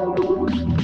Paulo.